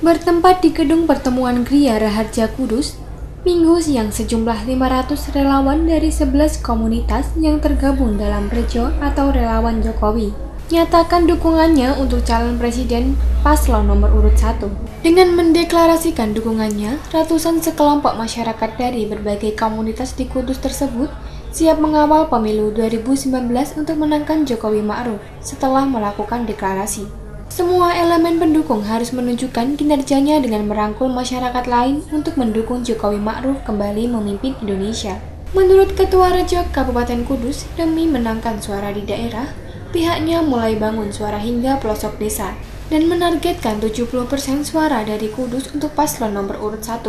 Bertempat di gedung pertemuan Gria Raharja Kudus, Minggu siang sejumlah 500 relawan dari 11 komunitas yang tergabung dalam Rejo atau Relawan Jokowi nyatakan dukungannya untuk calon presiden paslon nomor urut 1. Dengan mendeklarasikan dukungannya, ratusan sekelompok masyarakat dari berbagai komunitas di Kudus tersebut siap mengawal pemilu 2019 untuk menangkan Jokowi Ma'ruf setelah melakukan deklarasi. Semua elemen pendukung harus menunjukkan kinerjanya dengan merangkul masyarakat lain untuk mendukung Jokowi Ma'ruf kembali memimpin Indonesia. Menurut Ketua Rejo Kabupaten Kudus, demi menangkan suara di daerah, pihaknya mulai bangun suara hingga pelosok desa dan menargetkan 70% suara dari Kudus untuk paslon nomor urut 1.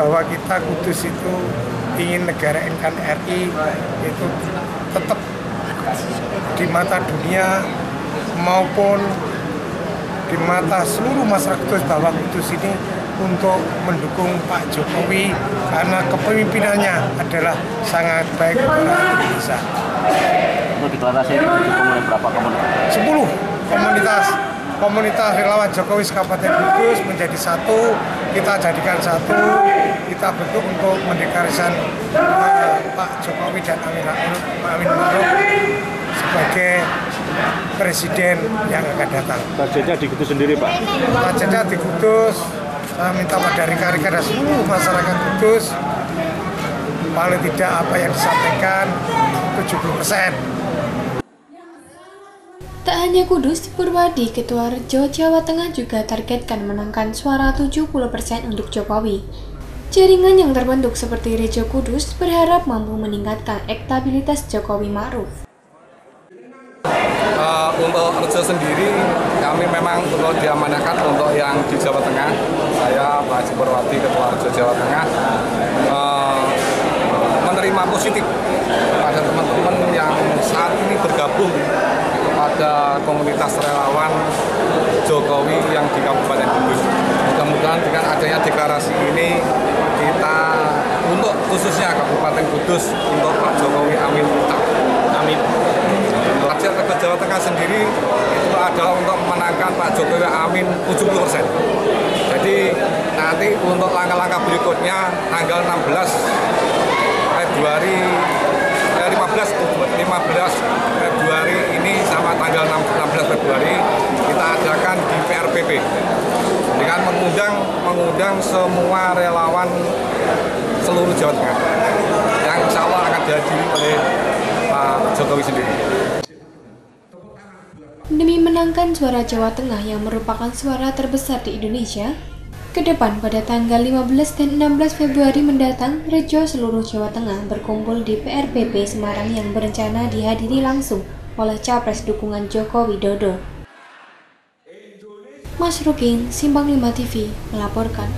Bahwa kita Kudus itu ingin negara NKRI itu tetap di mata dunia maupun di mata seluruh masyarakat bahwa Kudus ini untuk mendukung Pak Jokowi karena kepemimpinannya adalah sangat baik untuk Indonesia. Untuk deklarasi ini didukung oleh berapa komunitas? 10 komunitas komunitas relawan Jokowi Kabupaten Kudus menjadi satu, kita jadikan satu, kita bentuk untuk mendeklarasikan uh, Pak Jokowi dan Amin Ma'ruf sebagai presiden yang akan datang. Targetnya di Kudus sendiri Pak? Targetnya di Kudus, saya minta pada rekan-rekan dan seluruh masyarakat Kudus paling tidak apa yang disampaikan 70 persen Tak hanya Kudus, Purwadi, Ketua Rejo, Jawa Tengah juga targetkan menangkan suara 70% untuk Jokowi. Jaringan yang terbentuk seperti Rejo Kudus berharap mampu meningkatkan elektabilitas Jokowi Ma'ruf. Untuk Rejo sendiri, kami memang perlu diamanahkan untuk yang di Jawa Tengah. Saya Pak Haji Purwadi, Ketua Rejo Jawa Tengah, uh, menerima positif pada teman-teman yang saat ini bergabung kepada komunitas relawan Jokowi yang di Kabupaten Kudus. Mudah-mudahan dengan adanya deklarasi ini kita untuk khususnya Kabupaten Kudus untuk Pak Jokowi amin amin. Raja Tengah Jawa Tengah sendiri itu adalah untuk memenangkan Pak Jokowi amin 70 persen. Jadi nanti untuk langkah-langkah berikutnya tanggal 16 Februari 15 15 Februari ini sama tanggal 16 Februari kita adakan di PRPP dengan mengundang mengundang semua relawan seluruh Jawa Tengah yang insya Allah akan dihadiri oleh Pak Jokowi sendiri. Demi menangkan suara Jawa Tengah yang merupakan suara terbesar di Indonesia, ke depan pada tanggal 15 dan 16 Februari mendatang, Rejo seluruh Jawa Tengah berkumpul di PRPP Semarang yang berencana dihadiri langsung oleh Capres dukungan Joko Widodo. Mas Rukin, Simpang 5 TV, melaporkan.